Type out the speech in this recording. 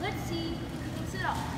Let's see who can it up.